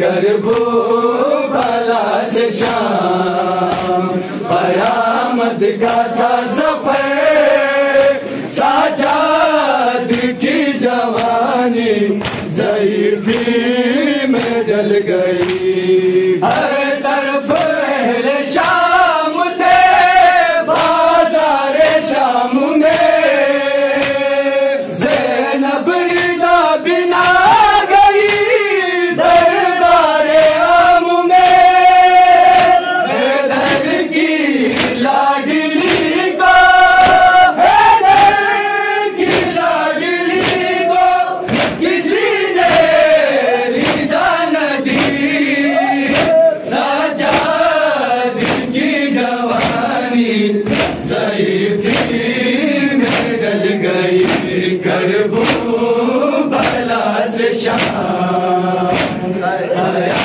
गई भो भला से शाम। बयामद का था सफ़र साजाद की जवानी जईफी में डल गई। हर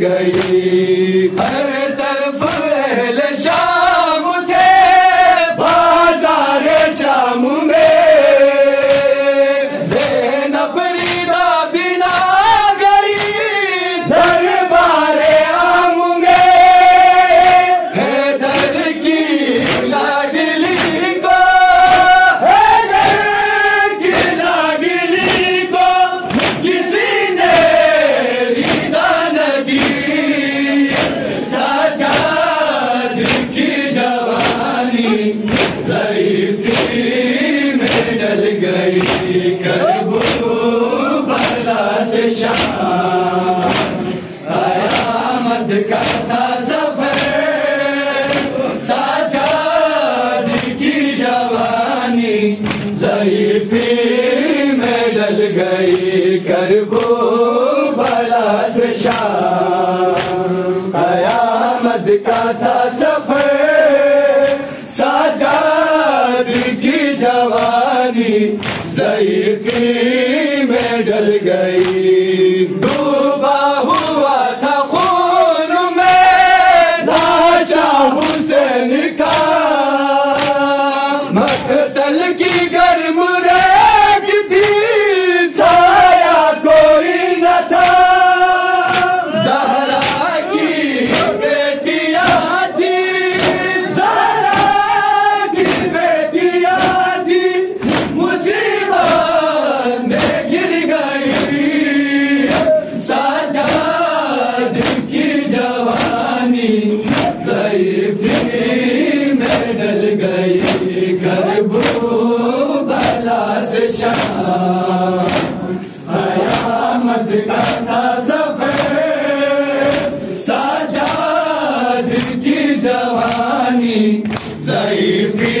गई कयामत का था सफ़र साजाद की जवानी जईफी में डल गई करबो बला से शाम कयामत का था सफ़र साजाद की जवानी, जईफी में डल गई। गई करबू बला से शाम कयामत का सफ़र साजाद की जवानी जईफी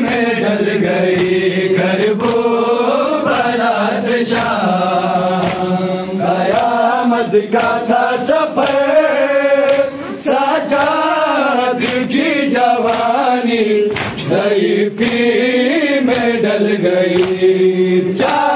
में डल गई करबू बला से शाम का था सफ़र। की फ़ी में डल गई गई। क्या